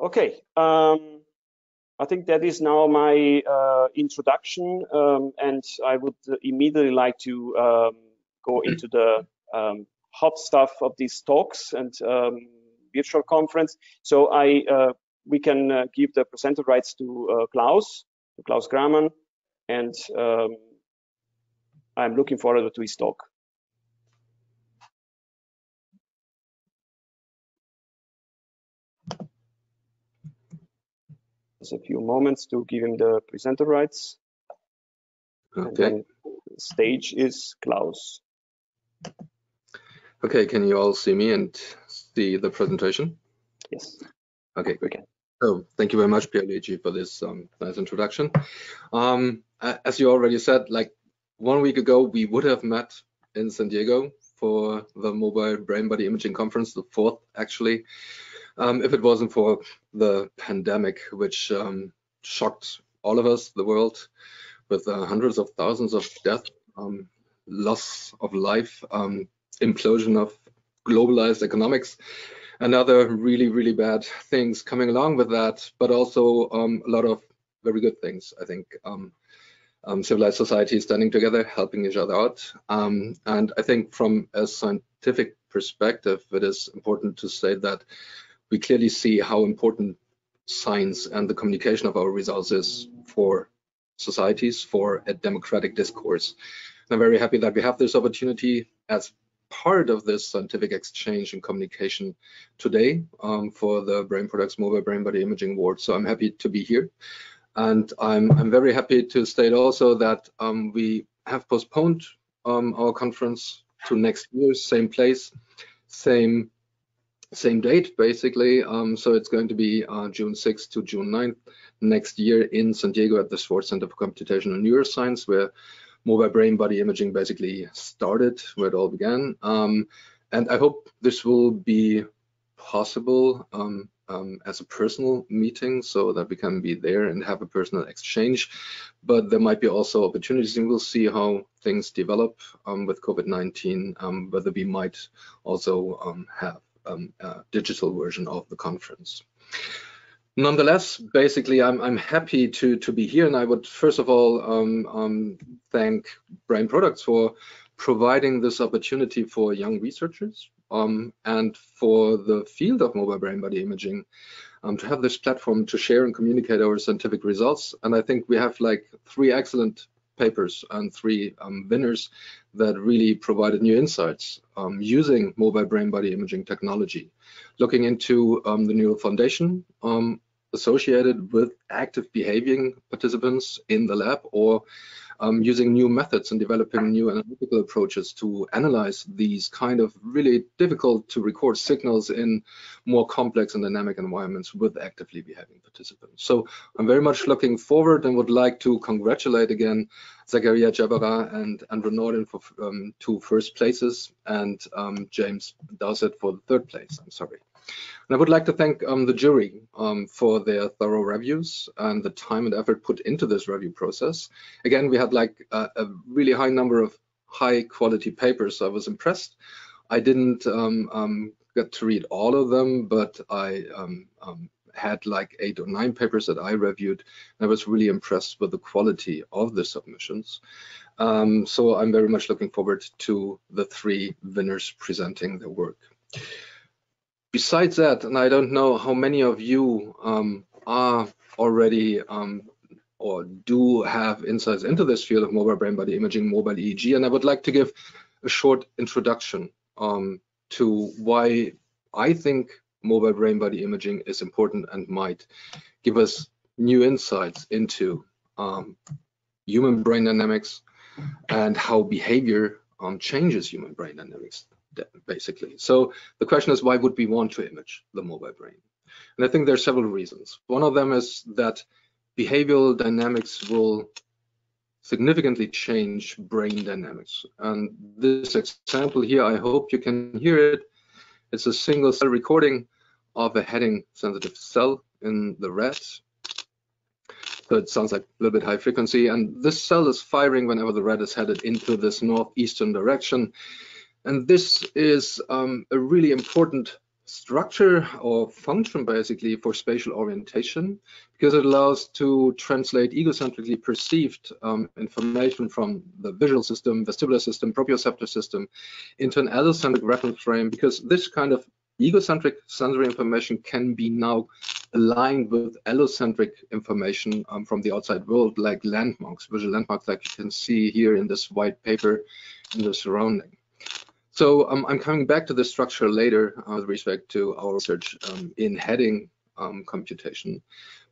Okay, um, I think that is now my uh, introduction, um, and I would immediately like to um, go into the um, hot stuff of these talks and um, virtual conference. So I uh, we can uh, give the presenter rights to uh, Klaus, to Klaus Gramann, and um, I'm looking forward to his talk. A few moments to give him the presenter rights. Okay. stage is Klaus. Okay, can you all see me and see the presentation? Yes. Okay, great. So thank you very much, Pierluigi, for this um, nice introduction. Um, as you already said, like one week ago, we would have met in San Diego for the Mobile Brain Body Imaging Conference, the fourth actually, um, if it wasn't for the pandemic, which um, shocked all of us, the world, with uh, hundreds of thousands of deaths, um, loss of life, um, implosion of globalized economics, and other really, really bad things coming along with that, but also um, a lot of very good things, I think. Um, um, civilized society standing together, helping each other out. And I think from a scientific perspective, it is important to say that we clearly see how important science and the communication of our results is for societies, for a democratic discourse. And I'm very happy that we have this opportunity as part of this scientific exchange and communication today um, for the Brain Products Mobile Brain Body Imaging Award. So I'm happy to be here. And I'm, I'm very happy to state also that um, we have postponed um, our conference to next year, same place, same same date basically. Um, so it's going to be uh, June 6th to June 9th next year in San Diego at the Schwartz Center for Computational Neuroscience, where mobile brain body imaging basically started, where it all began. Um, and I hope this will be possible um, um, as a personal meeting so that we can be there and have a personal exchange. But there might be also opportunities and we'll see how things develop um, with COVID-19, um, whether we might also have um, a digital version of the conference. Nonetheless, basically, I'm, I'm happy to, to be here, and I would first of all um, um, thank Brain Products for providing this opportunity for young researchers um, and for the field of mobile brain body imaging um, to have this platform to share and communicate our scientific results. And I think we have like three excellent papers and three um, winners that really provided new insights um, using mobile brain body imaging technology, looking into um, the neural foundation um, associated with active behaving participants in the lab or um, using new methods and developing new analytical approaches to analyze these kind of really difficult to record signals in more complex and dynamic environments with actively behaving participants. So I'm very much looking forward and would like to congratulate again Zakaria Djebbara and Andrew Nordin for um, two first places and um, James Dowsett for the third place. I'm sorry. And I would like to thank um, the jury um, for their thorough reviews and the time and effort put into this review process. Again, we had like a, a really high number of high quality papers, so I was impressed. I didn't um, um get to read all of them, but I um, um, had like eight or nine papers that I reviewed. And I was really impressed with the quality of the submissions. so I'm very much looking forward to the three winners presenting their work besides that, and I don't know how many of you um, are already um, or do have insights into this field of mobile brain body imaging, mobile EEG, and I would like to give a short introduction um, to why I think mobile brain body imaging is important and might give us new insights into um, human brain dynamics and how behavior um, changes human brain dynamics basically. So the question is, why would we want to image the mobile brain? And I think there are several reasons. One of them is that behavioral dynamics will significantly change brain dynamics. And this example here, I hope you can hear it. It's a single cell recording of a heading sensitive cell in the rat. So it sounds like a little bit high frequency. And this cell is firing whenever the rat is headed into this northeastern direction. And this is um, a really important structure or function basically for spatial orientation because it allows to translate egocentrically perceived um, information from the visual system, vestibular system, proprioceptor system into an allocentric reference frame because this kind of egocentric sensory information can be now aligned with allocentric information um, from the outside world like landmarks, visual landmarks like you can see here in this white paper in the surrounding. So um, I'm coming back to this structure later uh, with respect to our research um, in heading um, computation.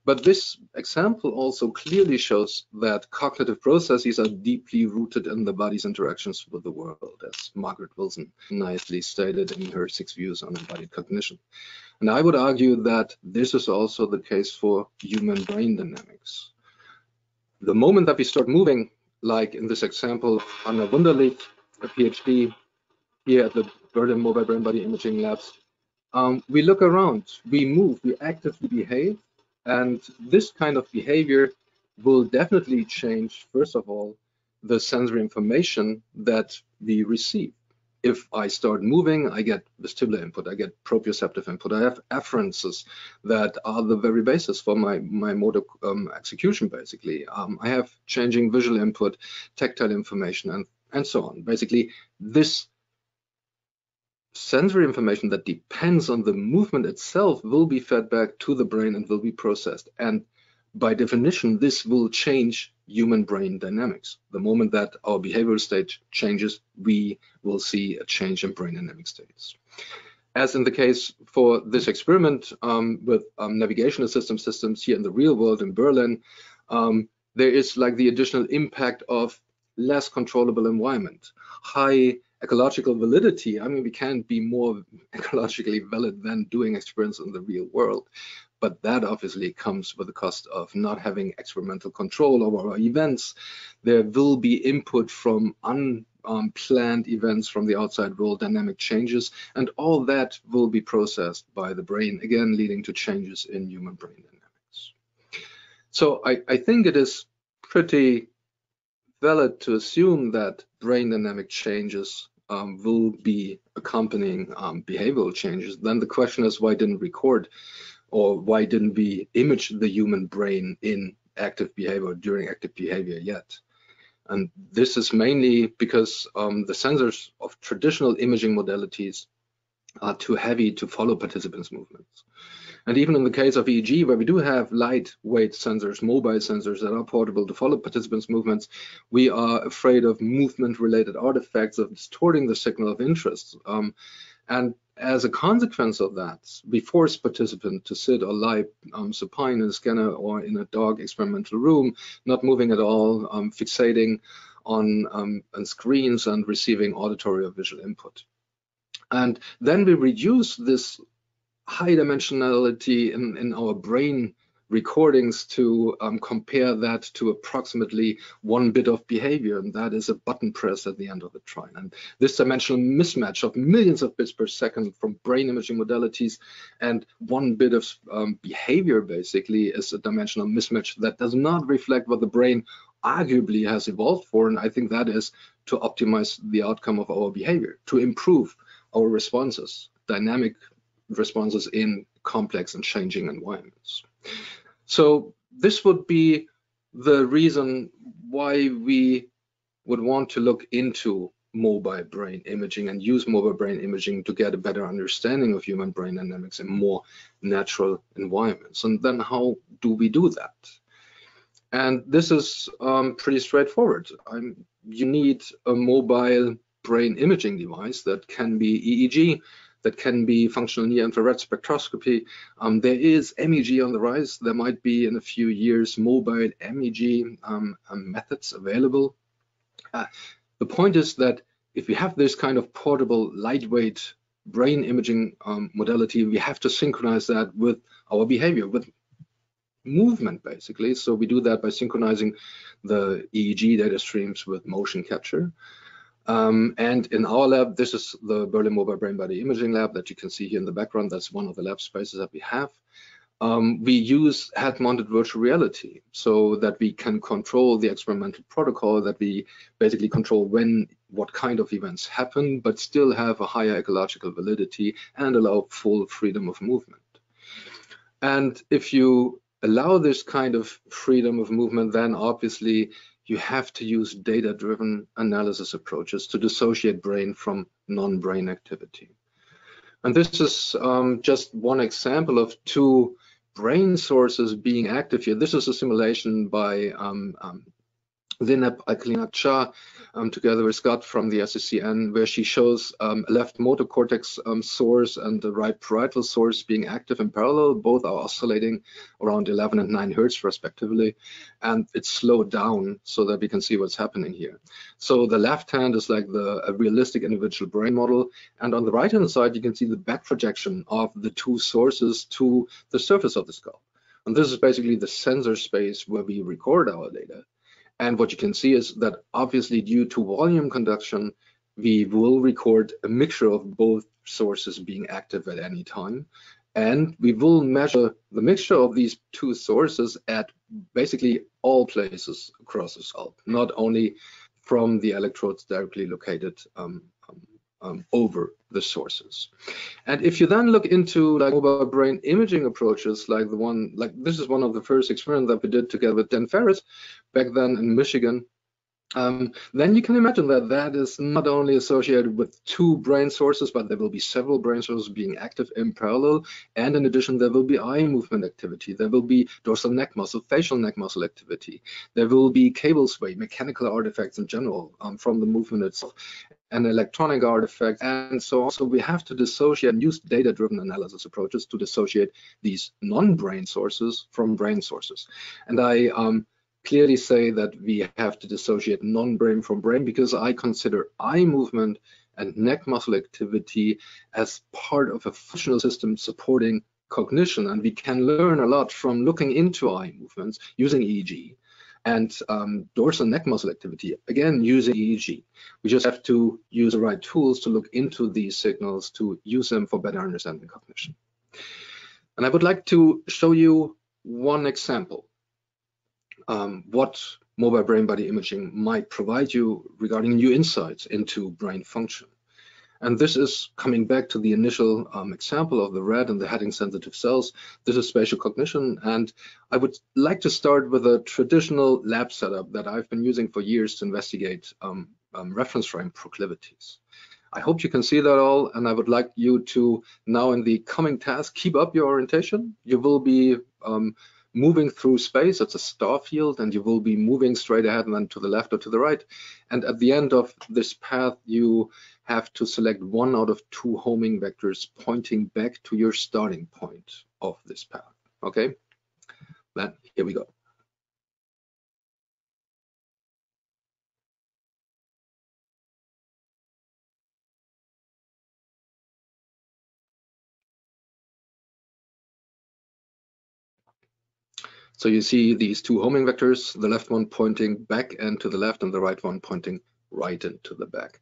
But this example also clearly shows that cognitive processes are deeply rooted in the body's interactions with the world, as Margaret Wilson nicely stated in her six views on embodied cognition. And I would argue that this is also the case for human brain dynamics. The moment that we start moving, like in this example, Anna Wunderlich, a PhD here at the Berlin Mobile Brain Body Imaging Labs, um, we look around, we move, we actively behave, and this kind of behavior will definitely change, first of all, the sensory information that we receive. If I start moving, I get vestibular input, I get proprioceptive input, I have afferences that are the very basis for my, my motor um, execution, basically. Um, I have changing visual input, tactile information, and, and so on. Basically, this sensory information that depends on the movement itself will be fed back to the brain and will be processed. And by definition, this will change human brain dynamics. The moment that our behavioral state changes, we will see a change in brain dynamic states. As in the case for this experiment um, with um, navigation assistance systems here in the real world in Berlin, um, there is like the additional impact of less controllable environment, high ecological validity, I mean, we can't be more ecologically valid than doing experiments in the real world. But that obviously comes with the cost of not having experimental control over our events. There will be input from unplanned um, events from the outside world, dynamic changes, and all that will be processed by the brain, again, leading to changes in human brain dynamics. So I, I think it is pretty valid to assume that brain dynamic changes um, will be accompanying um, behavioral changes, then the question is why didn't record or why didn't we image the human brain in active behavior during active behavior yet? And this is mainly because um, the sensors of traditional imaging modalities are too heavy to follow participants' movements. And even in the case of EEG, where we do have lightweight sensors, mobile sensors that are portable to follow participants' movements, we are afraid of movement-related artifacts of distorting the signal of interest. Um, and as a consequence of that, we force participants to sit or lie um, supine in a scanner or in a dark experimental room, not moving at all, um, fixating on, um, on screens and receiving auditory or visual input. And then we reduce this high dimensionality in, in our brain recordings to um, compare that to approximately one bit of behavior, and that is a button press at the end of the trial. And this dimensional mismatch of millions of bits per second from brain imaging modalities and one bit of um, behavior basically is a dimensional mismatch that does not reflect what the brain arguably has evolved for, and I think that is to optimize the outcome of our behavior, to improve our responses, dynamic responses in complex and changing environments. So this would be the reason why we would want to look into mobile brain imaging and use mobile brain imaging to get a better understanding of human brain dynamics in more natural environments. And then how do we do that? And this is um, pretty straightforward. I'm, you need a mobile brain imaging device that can be EEG, that can be functional near infrared spectroscopy. Um, there is MEG on the rise. There might be in a few years mobile MEG um, um, methods available. Uh, the point is that if we have this kind of portable, lightweight brain imaging um, modality, we have to synchronize that with our behavior, with movement basically. So we do that by synchronizing the EEG data streams with motion capture. Um, and in our lab, this is the Berlin Mobile Brain Body Imaging Lab that you can see here in the background. That's one of the lab spaces that we have. Um, we use head-mounted virtual reality so that we can control the experimental protocol, that we basically control when what kind of events happen, but still have a higher ecological validity and allow full freedom of movement. And if you allow this kind of freedom of movement, then obviously you have to use data-driven analysis approaches to dissociate brain from non-brain activity. And this is um, just one example of two brain sources being active here. This is a simulation by um, um, Zeynep Alklinat um, together with Scott from the SCCN, where she shows um, left motor cortex um, source and the right parietal source being active in parallel. Both are oscillating around 11 and 9 hertz respectively, and it's slowed down so that we can see what's happening here. So the left hand is like the realistic individual brain model, and on the right hand side you can see the back projection of the two sources to the surface of the skull. And this is basically the sensor space where we record our data. And what you can see is that obviously due to volume conduction, we will record a mixture of both sources being active at any time. And we will measure the mixture of these two sources at basically all places across the scalp, not only from the electrodes directly located um, um, over the sources. And if you then look into like mobile brain imaging approaches, like the one, like this is one of the first experiments that we did together with Dan Ferris back then in Michigan, um, then you can imagine that that is not only associated with two brain sources, but there will be several brain sources being active in parallel. And in addition, there will be eye movement activity. There will be dorsal neck muscle, facial neck muscle activity. There will be cable sway, mechanical artifacts in general um, from the movement itself an electronic artifact. And so also we have to dissociate and use data-driven analysis approaches to dissociate these non-brain sources from brain sources. And I um, clearly say that we have to dissociate non-brain from brain because I consider eye movement and neck muscle activity as part of a functional system supporting cognition. And we can learn a lot from looking into eye movements using EEG and um, dorsal neck muscle activity, again, using EEG. We just have to use the right tools to look into these signals to use them for better understanding cognition. And I would like to show you one example um, what mobile brain body imaging might provide you regarding new insights into brain function. And this is coming back to the initial um, example of the red and the heading sensitive cells. This is spatial cognition. And I would like to start with a traditional lab setup that I've been using for years to investigate um, um, reference frame proclivities. I hope you can see that all. And I would like you to now in the coming task, keep up your orientation. You will be um, moving through space. It's a star field, and you will be moving straight ahead and then to the left or to the right. And at the end of this path, you have to select one out of two homing vectors pointing back to your starting point of this path. Okay, then here we go. So you see these two homing vectors, the left one pointing back and to the left and the right one pointing right into the back.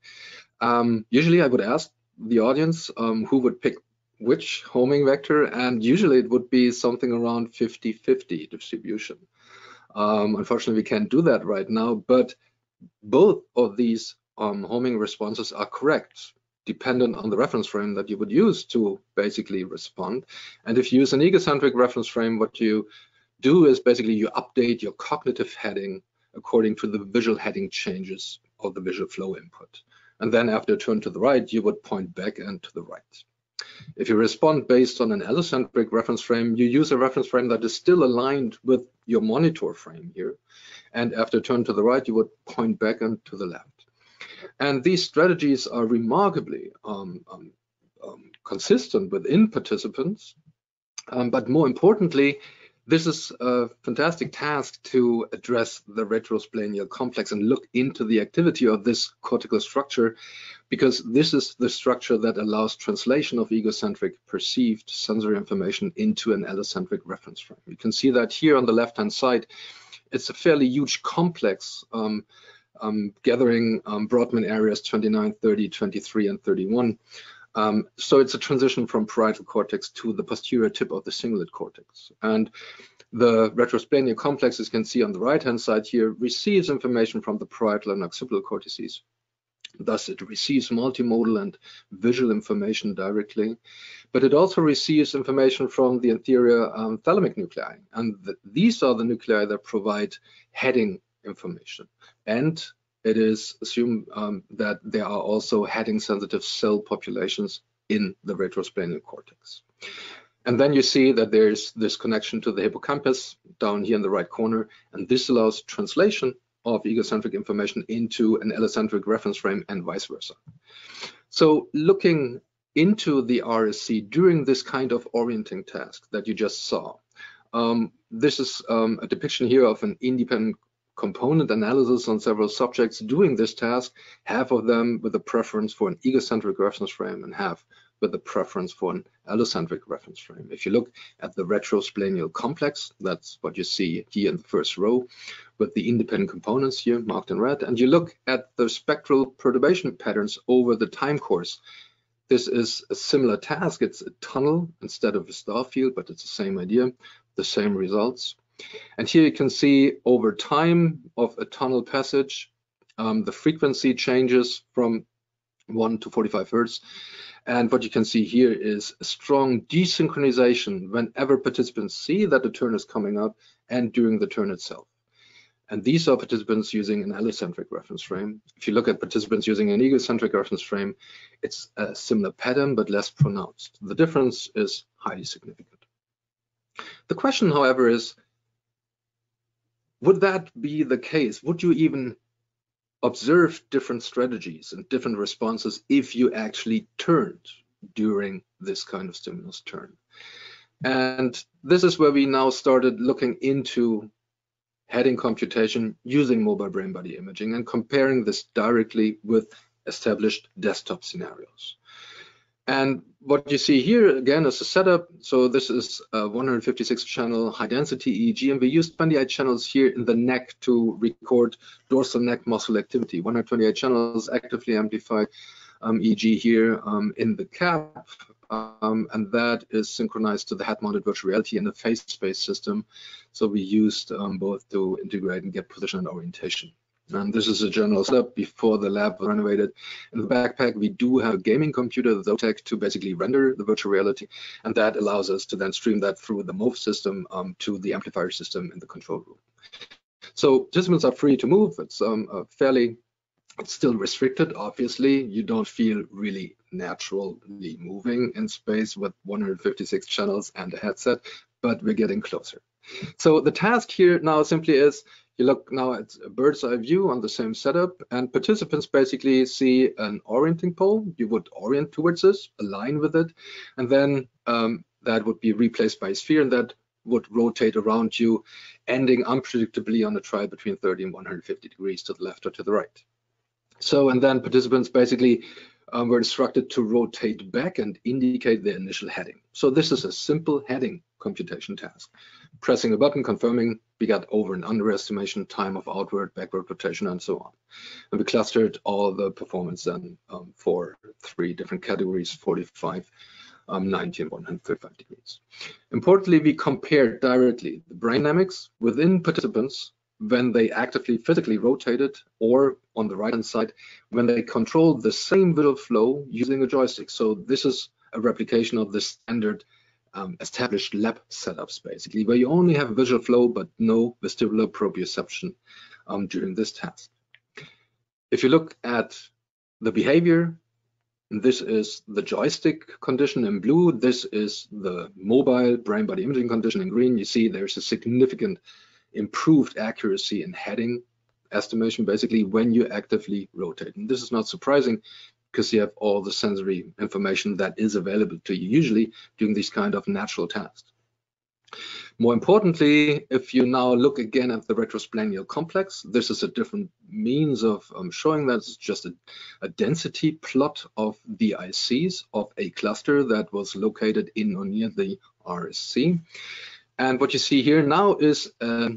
Um, usually I would ask the audience um, who would pick which homing vector and usually it would be something around 50-50 distribution. Um, unfortunately, we can't do that right now, but both of these um, homing responses are correct dependent on the reference frame that you would use to basically respond. And if you use an egocentric reference frame, what you do is basically you update your cognitive heading according to the visual heading changes of the visual flow input. And then after turn to the right, you would point back and to the right. If you respond based on an allocentric reference frame, you use a reference frame that is still aligned with your monitor frame here. And after turn to the right, you would point back and to the left. And these strategies are remarkably um, um, um, consistent within participants. Um, but more importantly, this is a fantastic task to address the retrosplenial complex and look into the activity of this cortical structure, because this is the structure that allows translation of egocentric perceived sensory information into an allocentric reference frame. You can see that here on the left-hand side, it's a fairly huge complex um, um, gathering um, Brodmann areas 29, 30, 23, and 31. Um, so it's a transition from parietal cortex to the posterior tip of the cingulate cortex. And the retrosplenial complex, as you can see on the right-hand side here, receives information from the parietal and occipital cortices Thus, it receives multimodal and visual information directly, but it also receives information from the anterior um, thalamic nuclei. And the, these are the nuclei that provide heading information. And it is assumed um, that there are also heading sensitive cell populations in the retrosplenial cortex. And then you see that there's this connection to the hippocampus down here in the right corner, and this allows translation of egocentric information into an allocentric reference frame and vice versa. So looking into the RSC during this kind of orienting task that you just saw, um, this is um, a depiction here of an independent component analysis on several subjects doing this task, half of them with a preference for an egocentric reference frame and half with a preference for an allocentric reference frame. If you look at the retrosplenial complex, that's what you see here in the first row with the independent components here marked in red, and you look at the spectral perturbation patterns over the time course, this is a similar task. It's a tunnel instead of a star field, but it's the same idea, the same results. And here you can see over time of a tunnel passage, um, the frequency changes from 1 to 45 hertz. And what you can see here is a strong desynchronization whenever participants see that the turn is coming up and during the turn itself. And these are participants using an allocentric reference frame. If you look at participants using an egocentric reference frame, it's a similar pattern, but less pronounced. The difference is highly significant. The question, however, is, would that be the case? Would you even observe different strategies and different responses if you actually turned during this kind of stimulus turn? And this is where we now started looking into heading computation using mobile brain body imaging and comparing this directly with established desktop scenarios. And what you see here again is a setup. So this is a 156 channel high density EEG, and we used 28 channels here in the neck to record dorsal neck muscle activity. 128 channels actively amplified um, EEG here um, in the cap, um, and that is synchronized to the head-mounted virtual reality and the PhaseSpace system. So we used um, both to integrate and get position and orientation. And this is a general setup before the lab was renovated. In the backpack, we do have a gaming computer, the Zotac, to basically render the virtual reality. And that allows us to then stream that through the MOVE system um, to the amplifier system in the control room. So participants are free to move. It's um, fairly, it's still restricted, obviously. You don't feel really naturally moving in space with 156 channels and a headset, but we're getting closer. So the task here now simply is you look now at a bird's eye view on the same setup and participants basically see an orienting pole. You would orient towards this, align with it, and then um, that would be replaced by a sphere and that would rotate around you, ending unpredictably on a trial between 30 and 150 degrees to the left or to the right. So, and then participants basically um, were instructed to rotate back and indicate their initial heading. So this is a simple heading computation task. Pressing a button, confirming we got over and underestimation, time of outward, backward rotation, and so on. And we clustered all the performance then um, for three different categories, 45, um, 90, and 135 degrees. Importantly, we compared directly the brain dynamics within participants when they actively physically rotated or on the right hand side when they controlled the same visual flow using a joystick. So this is a replication of the standard um, established lab setups basically, where you only have visual flow but no vestibular proprioception um, during this task. If you look at the behavior, this is the joystick condition in blue. This is the mobile brain body imaging condition in green. You see there's a significant improved accuracy in heading estimation basically when you actively rotate. And this is not surprising because you have all the sensory information that is available to you usually doing these kind of natural tasks. More importantly, if you now look again at the retrosplenial complex, this is a different means of um, showing that it's just a, a, density plot of the ICs of a cluster that was located in or near the RSC. And what you see here now is a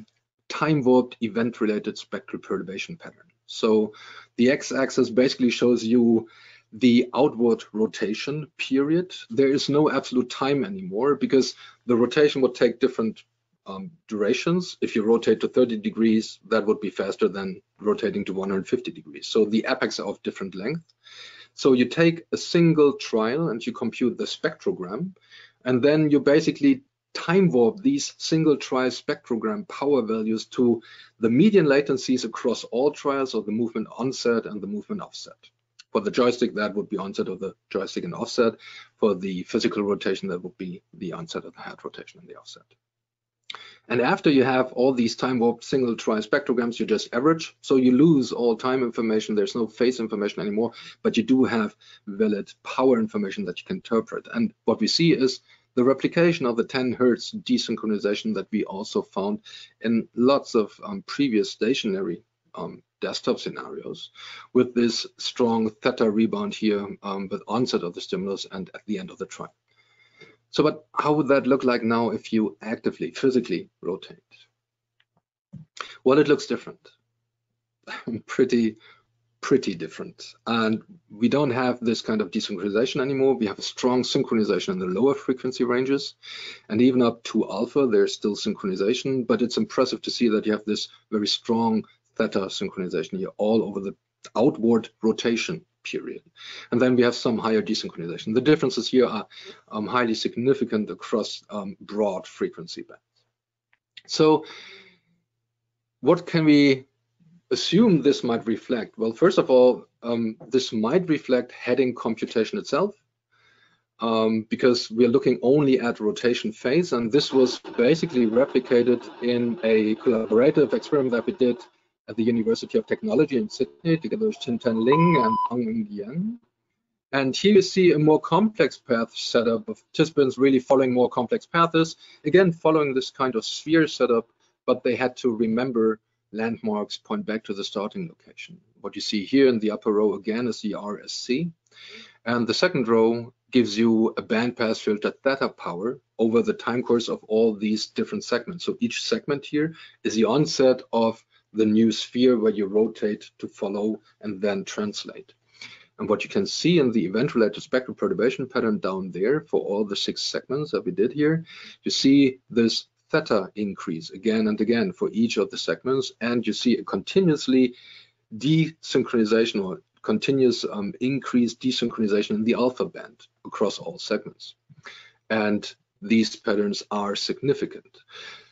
time warped event related spectral perturbation pattern. So the x-axis basically shows you the outward rotation period. There is no absolute time anymore because the rotation would take different um, durations. If you rotate to 30 degrees, that would be faster than rotating to 150 degrees. So the epochs are of different length. So you take a single trial and you compute the spectrogram, and then you basically time warp these single trial spectrogram power values to the median latencies across all trials of the movement onset and the movement offset. For the joystick, that would be onset of the joystick and offset. For the physical rotation, that would be the onset of the head rotation and the offset. And after you have all these time warped single tri spectrograms, you just average. So you lose all time information. There's no phase information anymore, but you do have valid power information that you can interpret. And what we see is the replication of the 10 hertz desynchronization that we also found in lots of um, previous stationary um, desktop scenarios with this strong theta rebound here um, with onset of the stimulus and at the end of the trial. So, but how would that look like now if you actively, physically rotate? Well, it looks different. pretty, pretty different. And we don't have this kind of desynchronization anymore. We have a strong synchronization in the lower frequency ranges. And even up to alpha, there's still synchronization, but it's impressive to see that you have this very strong theta synchronization here all over the outward rotation period. And then we have some higher desynchronization. The differences here are um, highly significant across um, broad frequency bands. So what can we assume this might reflect? Well, first of all, um, this might reflect heading computation itself. Um, because we are looking only at rotation phase, and this was basically replicated in a collaborative experiment that we did at the University of Technology in Sydney together with Chin-Teng Lin and Hong Yang. And here you see a more complex path setup of participants really following more complex paths, again, following this kind of sphere setup, but they had to remember landmarks point back to the starting location. What you see here in the upper row again is the RSC. And the second row gives you a bandpass filter theta power over the time course of all these different segments. So each segment here is the onset of the new sphere where you rotate to follow and then translate. And what you can see in the event-related spectral perturbation pattern down there for all the six segments that we did here, you see this theta increase again and again for each of the segments, and you see a continuously desynchronization or continuous um, increased desynchronization in the alpha band across all segments. And these patterns are significant.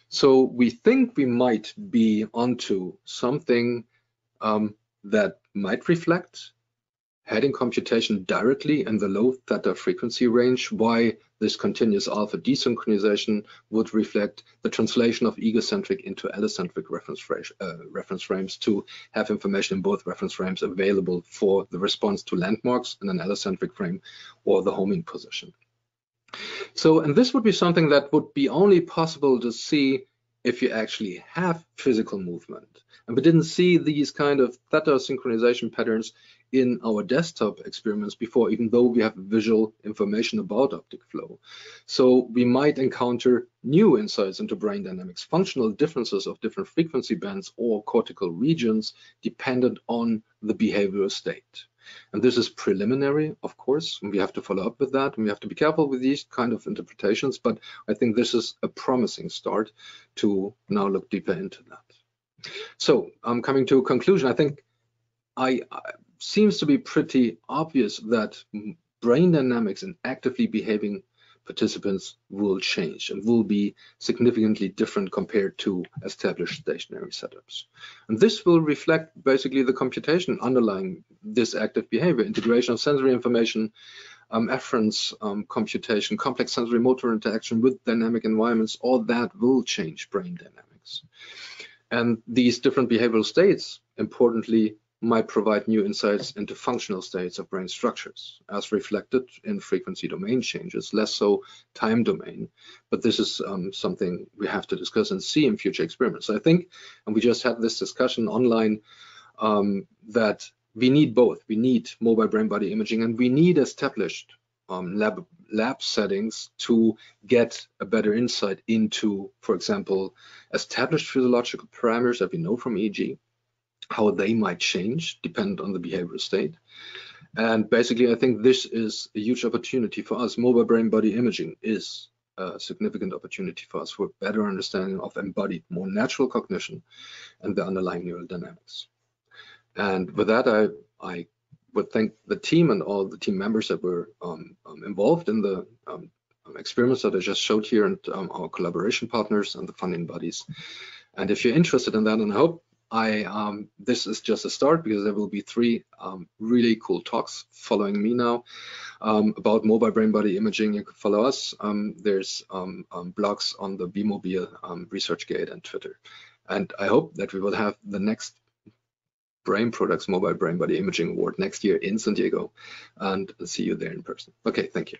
So we think we might be onto something um, that might reflect heading computation directly in the low theta frequency range, why this continuous alpha desynchronization would reflect the translation of egocentric into allocentric reference, uh, reference frames to have information in both reference frames available for the response to landmarks in an allocentric frame or the homing position. So, and this would be something that would be only possible to see if you actually have physical movement. And we didn't see these kind of theta synchronization patterns in our desktop experiments before, even though we have visual information about optic flow. So we might encounter new insights into brain dynamics, functional differences of different frequency bands or cortical regions dependent on the behavioral state. And this is preliminary, of course, and we have to follow up with that. And we have to be careful with these kind of interpretations, but I think this is a promising start to now look deeper into that. So I'm coming to a conclusion. I think I, I seems to be pretty obvious that brain dynamics and actively behaving participants will change and will be significantly different compared to established stationary setups. And this will reflect basically the computation underlying this active behavior, integration of sensory information, um, afference um, computation, complex sensory motor interaction with dynamic environments, all that will change brain dynamics. And these different behavioral states, importantly, might provide new insights into functional states of brain structures, as reflected in frequency domain changes, less so time domain. But this is um, something we have to discuss and see in future experiments. I think, and we just had this discussion online, um, that we need both. We need mobile brain body imaging and we need established um, lab, lab settings to get a better insight into, for example, established physiological parameters that we know from EEG, how they might change depend on the behavioral state. And basically, I think this is a huge opportunity for us. Mobile brain body imaging is a significant opportunity for us for better understanding of embodied, more natural cognition and the underlying neural dynamics. And with that, I, I would thank the team and all the team members that were um, um, involved in the um, experiments that I just showed here and um, our collaboration partners and the funding bodies. And if you're interested in that, and I hope I um, this is just a start because there will be three um, really cool talks following me now um, about mobile brain body imaging. You can follow us. Um, there's um, um, blogs on the BeMoBIL ResearchGate and Twitter. And I hope that we will have the next Brain Products Mobile Brain Body Imaging Award next year in San Diego and see you there in person. Okay, thank you.